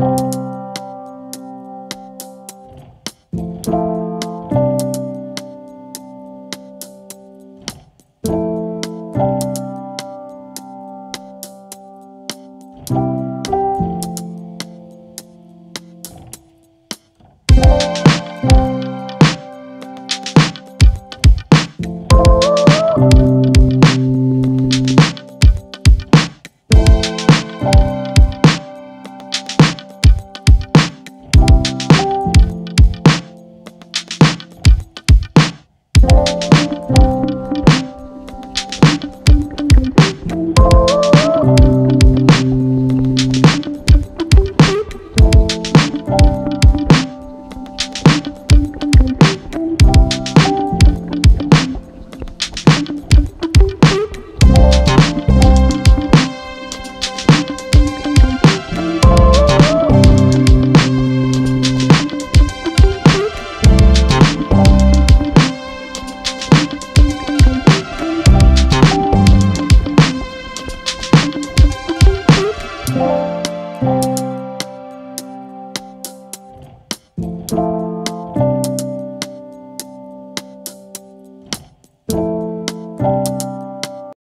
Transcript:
you. Música